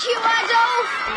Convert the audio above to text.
You, Adolf!